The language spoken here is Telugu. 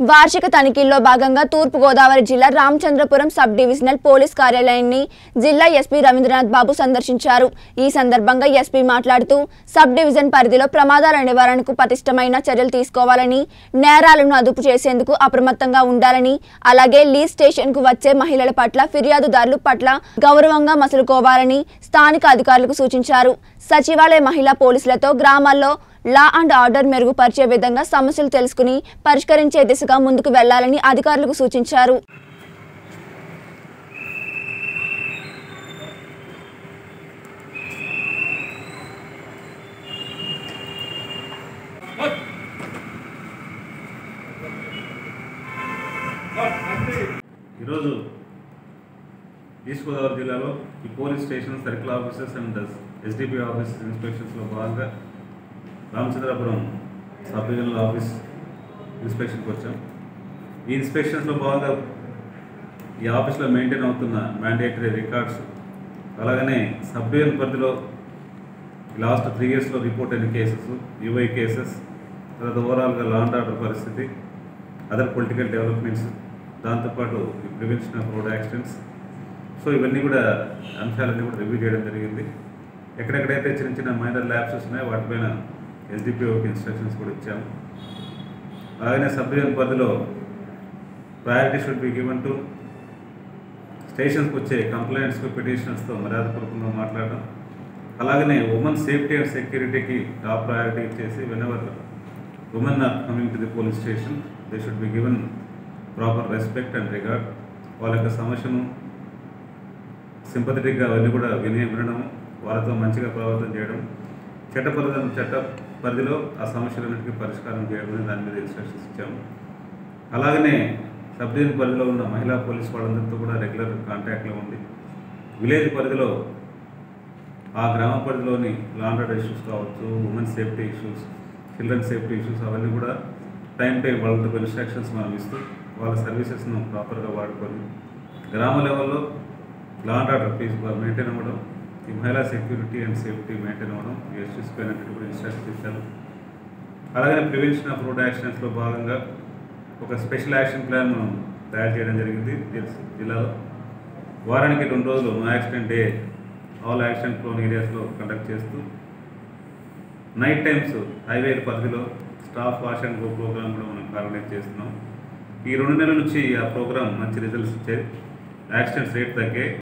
వార్షిక తనిఖీల్లో భాగంగా తూర్పుగోదావరి జిల్లా రామచంద్రపురం సబ్ డివిజనల్ పోలీస్ కార్యాలయాన్ని జిల్లా ఎస్పీ రవీంద్రనాథ్ బాబు సందర్శించారు. ఈ సందర్భంగా ఎస్పీ మాట్లాడుతూ సబ్ డివిజన్ పరిధిలో ప్రమాదాల నివారణకు పటిష్టమైన చర్యలు తీసుకోవాలని నేరాలను అదుపు చేసేందుకు అప్రమత్తంగా ఉండాలని అలాగే లీజ్ స్టేషన్కు వచ్చే మహిళల పట్ల ఫిర్యాదుదారుల పట్ల గౌరవంగా మసులుకోవాలని స్థానిక అధికారులకు సూచించారు. సచివాలయ మహిళా పోలీసులతో గ్రామాల్లో లా అండ్ ఆర్డర్ మెరుగుపరిచే విధంగా సమస్యలు తెలుసుకుని పరిష్కరించే దిశగా ముందుకు వెళ్ళాలని అధికారులకు సూచించారు. ఈరోజు ఈస్ట్ గోదావరి జిల్లాలో ఈ police station circle officers and SDP office ఇన్స్పెక్షన్స్లో భాగంగా రామచంద్రపురం సబ్ డివిజనల్ ఆఫీస్ ఇన్స్పెక్షన్కి వచ్చాం. ఈ ఇన్స్పెక్షన్స్లో భాగంగా ఈ ఆఫీస్లో మెయింటైన్ అవుతున్న మ్యాండేటరీ రికార్డ్స్ అలాగనే సబ్ డివిజన్ పరిధిలో లాస్ట్ త్రీ ఇయర్స్లో రిపోర్ట్ అయిన కేసెస్ యూఐ కేసెస్ తర్వాత ఓవరాల్గా లా అండ్ ఆర్డర్ పరిస్థితి అదర్ పొలిటికల్ డెవలప్మెంట్స్ దాంతోపాటు ఈ prevention of road accidents. So ఇవన్నీ కూడా అంశాలన్నీ కూడా రివ్యూ చేయడం జరిగింది. ఎక్కడెక్కడైతే చిన్న చిన్న మైనర్ ల్యాబ్స్ ఉన్నాయో వాటిపైన ఎస్డిపిఓకి ఇన్స్ట్రక్షన్స్ కూడా ఇచ్చాము అలాగనే సబ్ డివిజన్ పరిధిలో priority should be given to స్టేషన్స్కి వచ్చే కంప్లైంట్స్కి పిటిషన్స్తో మర్యాదపూర్వకంగా మాట్లాడడం. అలాగనే ఉమెన్ సేఫ్టీ అండ్ సెక్యూరిటీకి టాప్ ప్రయారిటీ ఇచ్చేసి whenever women are coming to the police station they should be given proper respect and regard వాళ్ళ యొక్క సమస్యను సింపథెటిక్గా అవన్నీ కూడా విని వినడం వాళ్ళతో మంచిగా ప్రవర్తన చేయడం చట్ట చట్ట పరిధిలో ఆ సమస్యలన్నింటికీ పరిష్కారం చేయడం దాని మీద ఇన్స్ట్రక్షన్స్ ఇచ్చాము. అలాగనే సబ్ డివిజన్ పరిధిలో ఉన్న మహిళా పోలీస్ వాళ్ళందరితో కూడా రెగ్యులర్ కాంటాక్ట్లో ఉంది విలేజ్ పరిధిలో ఆ గ్రామ పరిధిలోని లాండ్ ఆర్డర్ ఇష్యూస్ కావచ్చు women safety issues children safety issues అవన్నీ కూడా టైం టైం వాళ్ళతో ఇన్స్ట్రక్షన్స్ మనం ఇస్తూ వాళ్ళ సర్వీసెస్ను ప్రాపర్గా వాడుకొని గ్రామ లెవెల్లో లాండ్ ఆర్డర్ పీస్ మెయింటైన్ అవ్వడం ఈ మహిళా సెక్యూరిటీ అండ్ సేఫ్టీ మెయింటైన్ అవ్వడం ఈ ఇష్యూస్ పైన కూడా ఇచ్చాను అలాగే ప్రివెన్షన్ ఆఫ్ రోడ్ యాక్సిడెంట్స్లో భాగంగా ఒక స్పెషల్ యాక్షన్ ప్లాన్ మనం తయారు చేయడం జరిగింది జిల్లాలో. వారానికి రెండు రోజులు no accident day all accident prone ఏరియాస్లో కండక్ట్ చేస్తూ నైట్ టైమ్స్ హైవే పరిధిలో staff wash and go programme కూడా మనం ఆర్గనైజ్ చేస్తున్నాం. ఈ రెండు నెలల నుంచి ఆ ప్రోగ్రామ్ మంచి రిజల్ట్స్ ఇచ్చాయి. యాక్సిడెంట్స్ రేట్ తగ్గాయి.